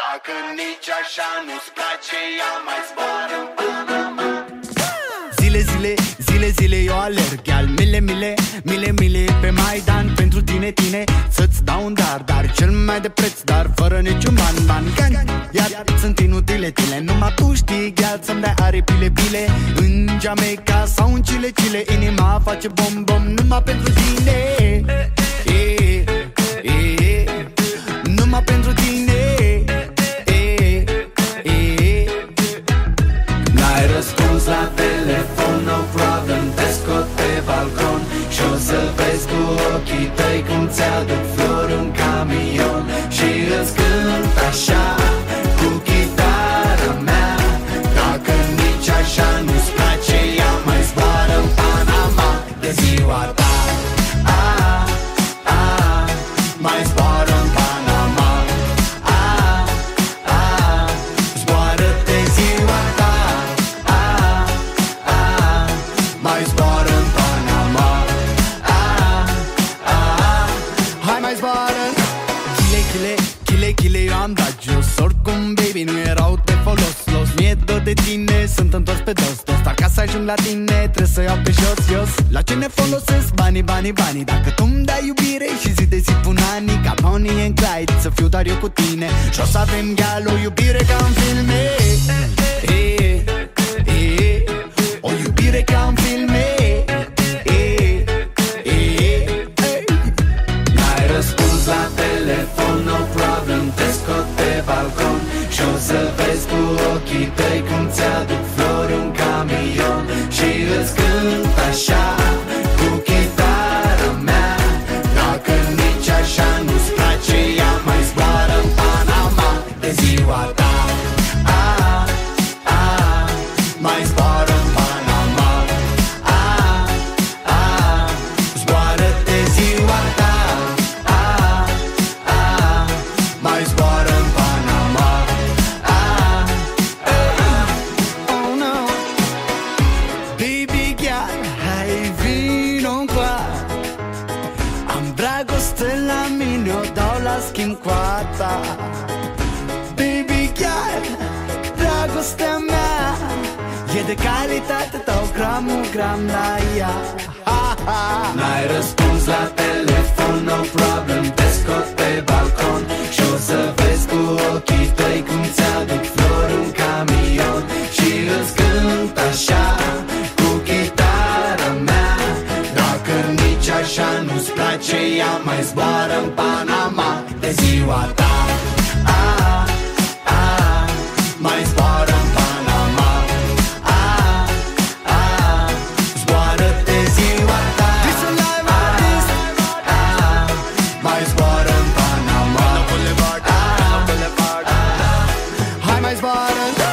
Dacă nici așa nu-ți place, ea mai zboară în Panama Zile, zile, zile, zile eu alerg Iar mile, mile, mile, mile pe Maidan. Pentru tine, tine, să-ți dau un dar Dar cel mai de preț, dar fără niciun ban, ban Gan, iar sunt inutile tine Numai tu știi, gheal, să-mi dai aripile, bile În Jamaica sau în Chile, Chile Inima face bom, bom, numai pentru tine. e, și o să vezi cu ochii tăi Cum ți-aduc Hai mai zboară. Chile, chile, chile, chile Eu am dat jos. Oricum, baby, nu erau de folos Los. Mie dor de tine Sunt întors pe dos Dos. Dar ca să ajung la tine Trebuie să iau pe jos, jos. La ce ne folosesc? Banii, banii, banii. Dacă tu îmi dai iubire Și zi de zi pun anii Ca Bonnie and Clyde Să fiu doar eu cu tine. Și o să avem gal O iubire ca în filme. E, e, ochii tăi Cum ți-aduc Am dragoste la mine, o dau la schimb cu a ta Baby girl, dragostea mea E de calitate, dau gramul gram la ea ha, ha. Așa nu-ți place Ea mai zboară în Panama de ziua ta. A, a, Mai zboară în Panama. A, a, Zboară-te ziua ta. This a live artist a, Mai zboară în Panama. Hai mai zboară